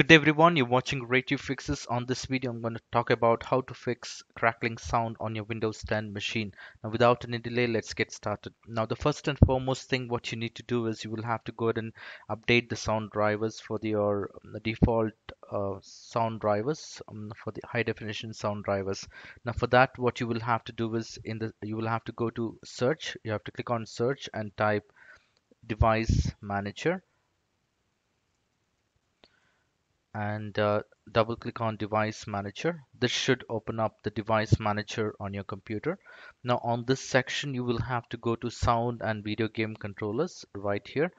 Good day everyone, you're watching RayTubeFixes. On this video, I'm going to talk about how to fix crackling sound on your Windows 10 machine. Now without any delay, let's get started. Now the first and foremost thing what you need to do is you will have to go ahead and update the sound drivers for the, your the default uh, sound drivers um, for the high definition sound drivers. Now for that, what you will have to do is in the you will have to go to search. You have to click on search and type device manager and uh, double click on device manager. This should open up the device manager on your computer. Now on this section you will have to go to sound and video game controllers right here.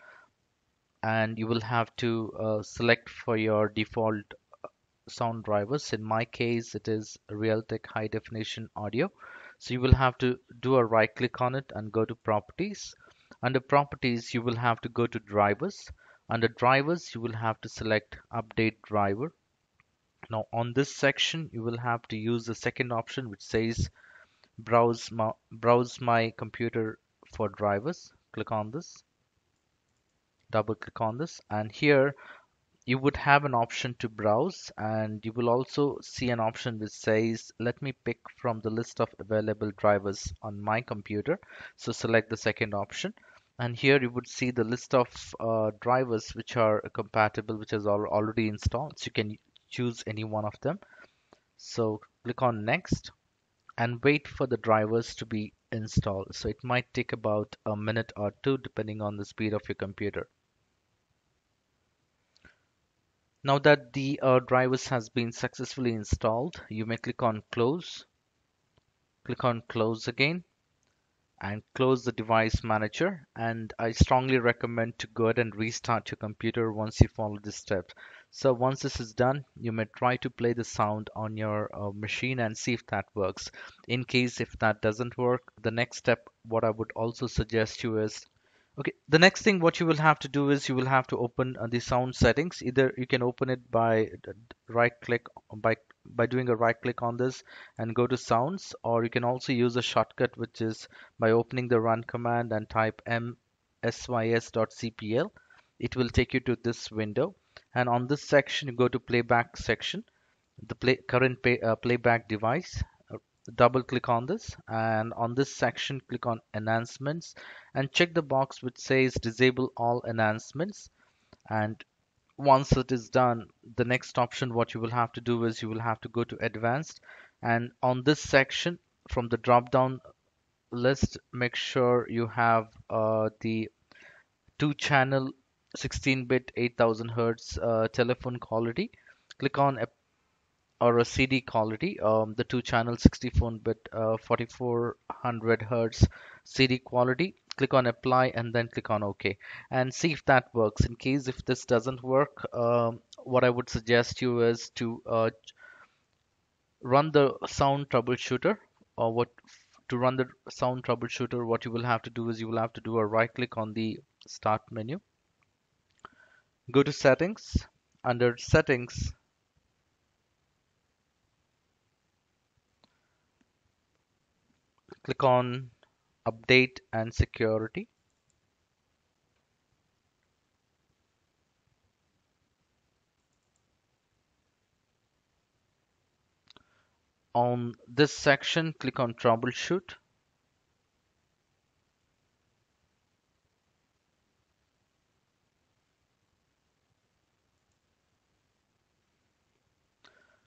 And you will have to uh, select for your default uh, sound drivers. In my case it is Realtek high definition audio. So you will have to do a right click on it and go to properties. Under properties you will have to go to drivers under drivers, you will have to select update driver. Now on this section, you will have to use the second option which says browse my, browse my computer for drivers. Click on this. Double click on this and here you would have an option to browse and you will also see an option which says let me pick from the list of available drivers on my computer so select the second option and here you would see the list of uh, drivers which are compatible which is al already installed. So you can choose any one of them. So click on next and wait for the drivers to be installed. So it might take about a minute or two depending on the speed of your computer. Now that the uh, drivers has been successfully installed you may click on close. Click on close again and close the device manager and I strongly recommend to go ahead and restart your computer once you follow this step. So once this is done, you may try to play the sound on your uh, machine and see if that works. In case if that doesn't work, the next step what I would also suggest you is Okay, the next thing what you will have to do is you will have to open uh, the sound settings. Either you can open it by right click by by doing a right click on this and go to sounds or you can also use a shortcut which is by opening the run command and type mmsys.cpl. It will take you to this window and on this section you go to playback section the play, current pay, uh, playback device double click on this and on this section click on enhancements and check the box which says disable all enhancements. And once it is done the next option what you will have to do is you will have to go to advanced and on this section from the drop down list make sure you have uh, the two channel 16-bit 8000 hertz uh, telephone quality. Click on or a CD quality. Um, the two channel 64 bit uh, 4400 hertz CD quality. Click on apply and then click on OK and see if that works. In case if this doesn't work, um, what I would suggest you is to uh, run the sound troubleshooter or what to run the sound troubleshooter what you will have to do is you will have to do a right click on the start menu go to settings under settings click on update and security. On this section click on troubleshoot.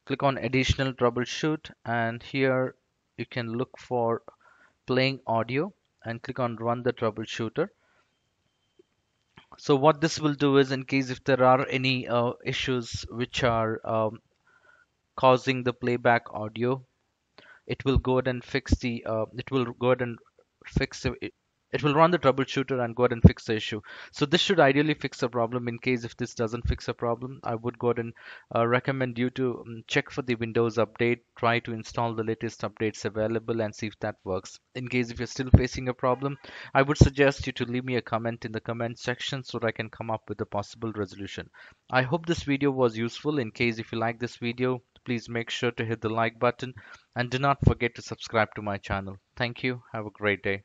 Click on additional troubleshoot and here you can look for playing audio and click on run the troubleshooter. So what this will do is in case if there are any uh, issues which are um, causing the playback audio it will go ahead and fix the uh, it will go ahead and fix it, it will run the troubleshooter and go ahead and fix the issue. So this should ideally fix the problem. In case if this doesn't fix a problem, I would go ahead and uh, recommend you to um, check for the Windows update, try to install the latest updates available and see if that works. In case if you're still facing a problem, I would suggest you to leave me a comment in the comment section so that I can come up with a possible resolution. I hope this video was useful. In case if you like this video, please make sure to hit the like button and do not forget to subscribe to my channel. Thank you. Have a great day.